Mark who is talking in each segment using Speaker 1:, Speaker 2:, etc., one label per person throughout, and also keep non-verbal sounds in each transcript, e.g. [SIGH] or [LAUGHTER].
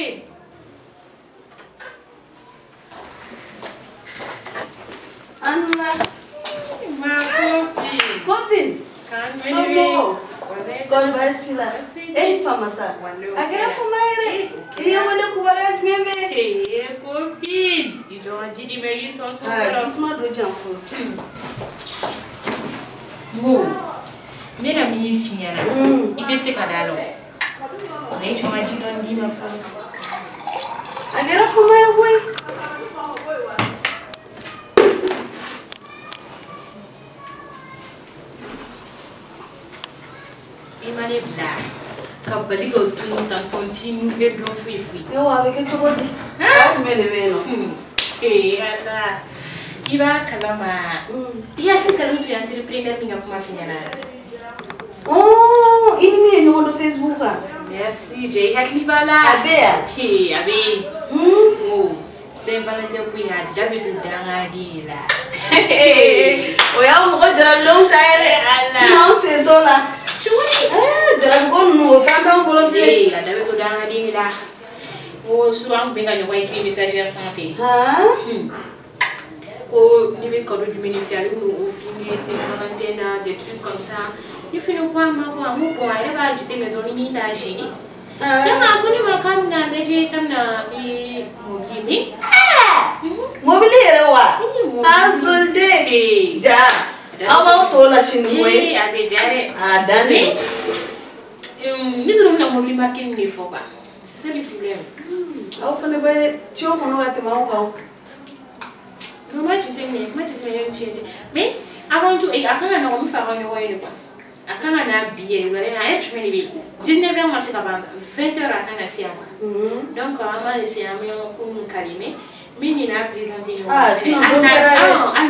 Speaker 1: fi.
Speaker 2: Anna,
Speaker 1: Ma copine.
Speaker 2: copine,
Speaker 1: Kan
Speaker 2: somɔgɔw,
Speaker 1: Wallahi
Speaker 2: kɔni baasi la?
Speaker 1: Baasi
Speaker 2: E ni fama sa?
Speaker 1: Wallahi o
Speaker 2: A kɛra
Speaker 1: kɛra.
Speaker 2: fama yɛrɛ.
Speaker 1: Eh,
Speaker 2: I ye wele kibaruya jumɛn bɛ?
Speaker 1: Hey, copine. I dɔn jidi mɛ yi sɔn sɔn
Speaker 2: Ah,
Speaker 1: fɔlɔ.
Speaker 2: jisuma don jan fɔlɔ.
Speaker 1: Mo, ne na min f'i ɲɛna.
Speaker 2: Mm.
Speaker 1: I tɛ se ka
Speaker 2: naitwa majina wengine wafumu agera
Speaker 1: fumu yewe imane bila ka bali ka tunu tan kɔntinu bɛ dɔn foyi foyi
Speaker 2: yɔwɔ a bɛ kɛ cogo di jumɛn de bɛ yen nɔ
Speaker 1: ee ala i b'a kalama i hakili kalen tun y'antreprenɛr min ka kuma
Speaker 2: I ni min ye ɲɔgɔn dɔn Facebook kan?
Speaker 1: merci jɛ i hakili b'a la
Speaker 2: A? Bɛ yan?
Speaker 1: A bɛ yen saint valentin ko in a da bɛ to dangadi de la
Speaker 2: o y'a mɔgɔ jarabilenw ta ye dɛ anw sen t'o la jarabiko ninnu o t'an t'anw bolo bilen
Speaker 1: a da bɛ to dangadi de la ko sur an tun bɛ ka ɲɔgɔn écrit messagère sanfɛ? Hmm. ko ne bɛ cadeau jumɛn de fɛ ale bɛna o offrir ne ye saint valentin na des trucs comme ça ne fana ko a ma ko a ko bon a yɛrɛ b'a jateminɛ dɔrɔn ni min t'a gêné
Speaker 2: Ah.
Speaker 1: Yama ko ne ma k'a bɛna lajɛ k'a bɛna ee mobili
Speaker 2: yɛrɛ wa an zoliden
Speaker 1: Ee.
Speaker 2: ja aw b'aw t'o la sini ko ye
Speaker 1: Ee, a
Speaker 2: dan de
Speaker 1: euh, ne dɔrɔn bɛna mobili marqué min de fɔ quoi c'est ça le problème
Speaker 2: aw fana bɛ ciw kɔnɔ ka tɛmɛ anw kan
Speaker 1: non ma jateminɛ ma jateminɛ ni tiɲɛ tɛ mais avant tout a kan ka o min fɛ a ka ɲɔgɔn ye de quoi a kan ka na bi yɛrɛ wɛrɛ a yɛrɛ jumɛn de bɛ yen 19 heures ma se ka ban 20 heures a kan ka se yan quoi
Speaker 2: Mhm.
Speaker 1: donc an b'a essayer an bɛ ɲɔgɔn ko ninnu kari mais min nin n'a présenté ɲɔgɔn
Speaker 2: Ah,
Speaker 1: fɛ. Hali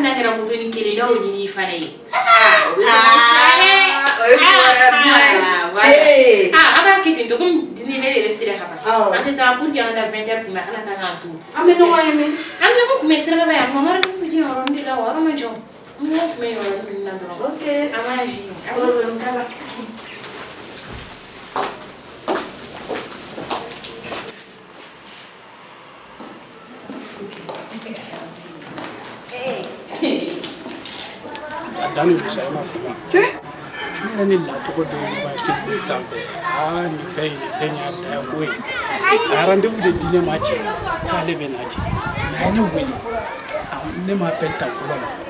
Speaker 1: n'a-
Speaker 2: kɛra
Speaker 1: n'a moto ni kelen n'aw ɲini fana ye. Ah o
Speaker 2: Ah, o ye
Speaker 1: Ah,
Speaker 2: ye.
Speaker 1: ah, ah an b'a kɛ ten tɔ komi 19 heures yɛrɛ sera ka ban an tɛ taa pour que an ka taa 20 heures kunbɛn ala ta k'an to
Speaker 2: an bɛ ɲɔgɔn ye min
Speaker 1: an bɛ ɲɔgɔn kunbɛn sira la yan. Mamari bɛ di yɔrɔnin de la wa? Yɔrɔ man jan an bɛ ɲɔgɔn kunbɛn dɔrɔn
Speaker 2: ok
Speaker 1: an b'a zi
Speaker 2: Kolon kala.
Speaker 3: a danni musa ma fama cɛ ne yɛrɛ ni lacogo dɔw b'a facebook sanfɛ aa nin fɛn in nin fɛn y'a da ko ye a rendez-vous de di ne ma cɛ k'ale bɛ na cɛ a ye ne wele ne ma appel ta fɔlɔ la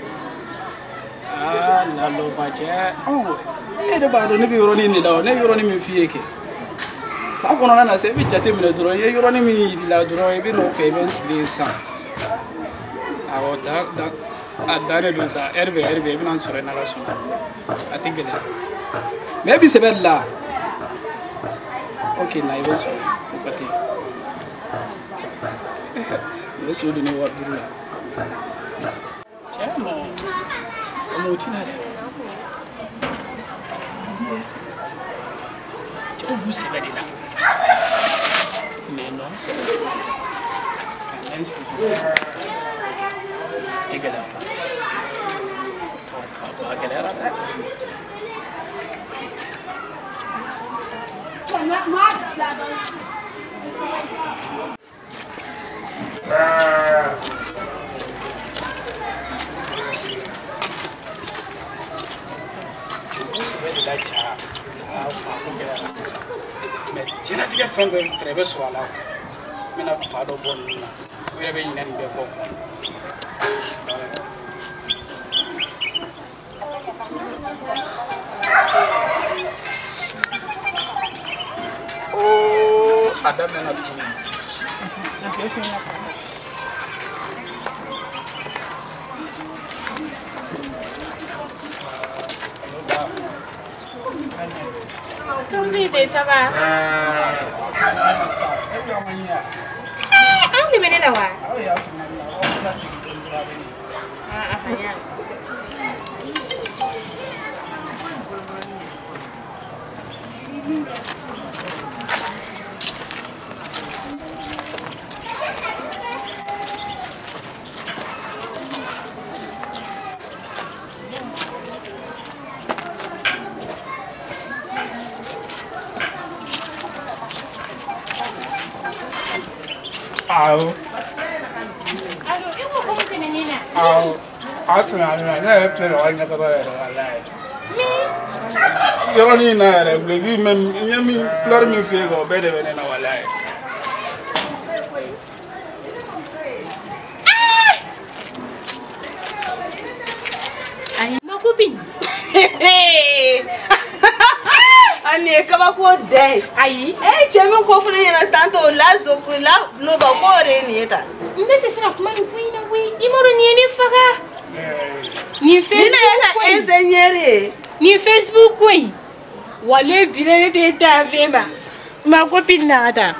Speaker 3: la loba cɛ. Oh, e de b'a dɔn ne bɛ yɔrɔnin de la o, ne ye yɔrɔnin min f'i ye kɛ. K'a kɔnɔna na sa, i bɛ jate minɛ dɔrɔn, i ye yɔrɔnin min yir'i la dɔrɔn, i bɛ n'o fɛ, i bɛ n sigi yen sisan. Awɔ, dan dan a dannen don sa, heure bɛ heure bɛ, i bɛna n sɔrɔ yen n'Ala sɔnna. A tɛ gɛlɛya. Mais e bɛ sɛbɛn de la. Ok, na i bɛ sɔrɔ, fo ka ten. U [LAUGHS] ye so don ne wari duuru la. Tiɲɛ ma, موتينا جو بو سبدنا نينو سبدنا كان سبدنا ما ما mɛ diɲɛlatigɛ fɛn bɛɛ fɛrɛ bɛ sɔrɔ a la n bɛna ba dɔ bɔ ninnu na u yɛrɛ bɛ ɲinɛ nin bɛɛ kɔ oo a daminɛna tuguni Trông gì
Speaker 1: để sao bà?
Speaker 3: Ang
Speaker 1: di mana lah wah? à? à Thank you.
Speaker 3: àrò àrò àtúnà àrùnà náà yẹ fẹ́ lọ́wọ́ nyẹ́ bàbá yẹrẹ wà láyé. yɔrɔnin na yɛrɛ buleki mɛ n ye min filɛri min f'i ye kɛ o bɛɛ de bɛ ne na walayi.
Speaker 2: Kabako dan ye
Speaker 1: Ayi,
Speaker 2: e cɛ min ko fana ɲɛna tantɔ la zoku la loba ko de ye nin ye tan
Speaker 1: n bɛ tɛ se ka kuma nin ko in na koyi. I m'a dɔn nin ye ne faga. Nin
Speaker 2: ni ne ye
Speaker 1: Facebook
Speaker 2: ka
Speaker 1: ko in.
Speaker 2: ingénieur ye
Speaker 1: Nin Facebook ko in. Wale bi ne tɛ taa fɛn ma. Ma na ta.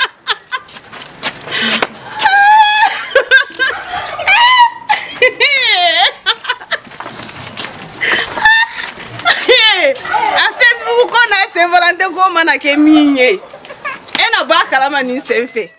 Speaker 2: a [LAUGHS] na ka eme ihe ị nọbụ akala ma na ise mfe.